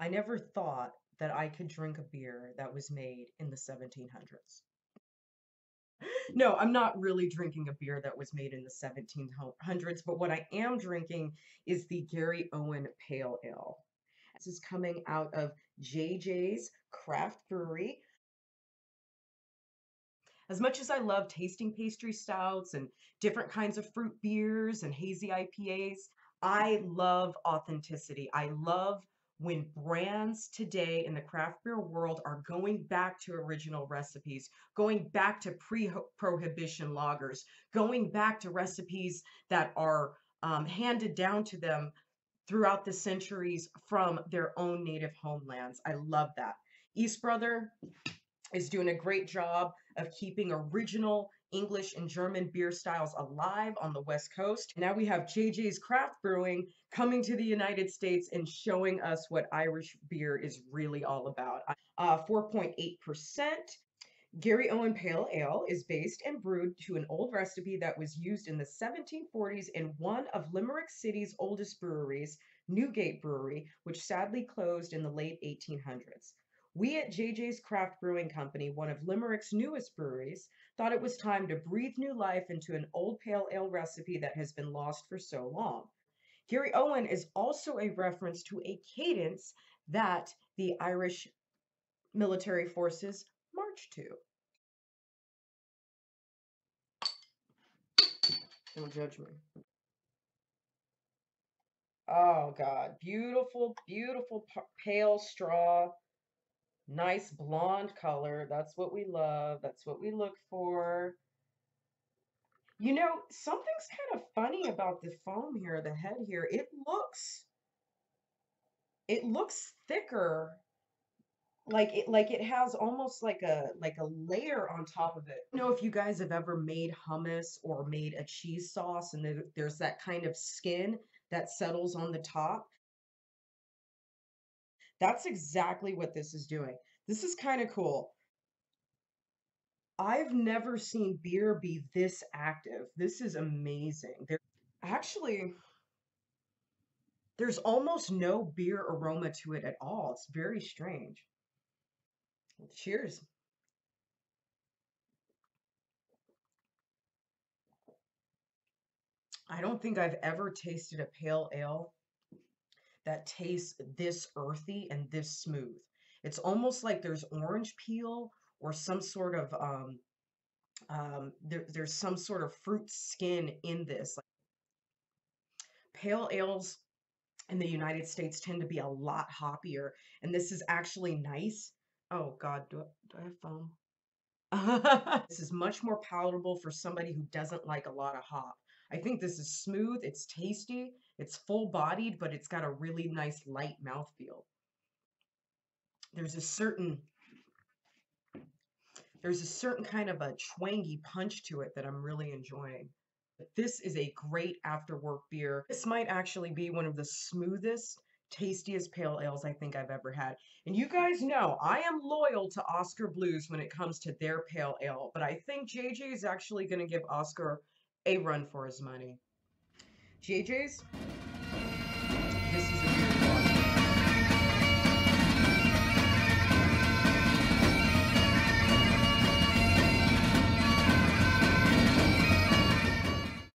I never thought that I could drink a beer that was made in the 1700s. No, I'm not really drinking a beer that was made in the 1700s, but what I am drinking is the GarryOwen Pale Ale. This is coming out of JJ's Craft Brewery. As much as I love tasting pastry stouts and different kinds of fruit beers and hazy IPAs, I love authenticity. I love when brands today in the craft beer world are going back to original recipes, going back to pre prohibition lagers, going back to recipes that are um, handed down to them throughout the centuries from their own native homelands. I love that. East Brother is doing a great job of keeping original English and German beer styles alive on the West Coast. Now we have JJ's Craft Brewing coming to the United States and showing us what Irish beer is really all about. Uh, 4.8%. GarryOwen Pale Ale is based and brewed to an old recipe that was used in the 1740s in one of Limerick City's oldest breweries, Newgate Brewery, which sadly closed in the late 1800s. We at JJ's Craft Brewing Company, one of Limerick's newest breweries, thought it was time to breathe new life into an old pale ale recipe that has been lost for so long. GarryOwen is also a reference to a cadence that the Irish military forces march to. Don't judge me. Oh God, beautiful, beautiful pale straw nice blonde color. That's what we love. That's what we look for. You know, something's kind of funny about the foam here, the head here. It looks, it looks thicker like it like it has almost like a like a layer on top of it. Don't know if you guys have ever made hummus or made a cheese sauce and there, there's that kind of skin that settles on the top. That's exactly what this is doing. This is kind of cool. I've never seen beer be this active. This is amazing. There actually there's almost no beer aroma to it at all. It's very strange. Cheers. I don't think I've ever tasted a pale ale that tastes this earthy and this smooth. It's almost like there's orange peel or some sort of um, um, there, there's some sort of fruit skin in this. Pale ales in the United States tend to be a lot hoppier, and this is actually nice. Oh God, do I, do I have foam? this is much more palatable for somebody who doesn't like a lot of hop. I think this is smooth, it's tasty, it's full bodied, but it's got a really nice light mouthfeel. There's a certain there's a certain kind of a twangy punch to it that I'm really enjoying. But this is a great after work beer. This might actually be one of the smoothest, tastiest pale ales I think I've ever had. And you guys know I am loyal to Oskar Blues when it comes to their pale ale, but I think JJ is actually going to give Oskar a run for his money. JJ's, this is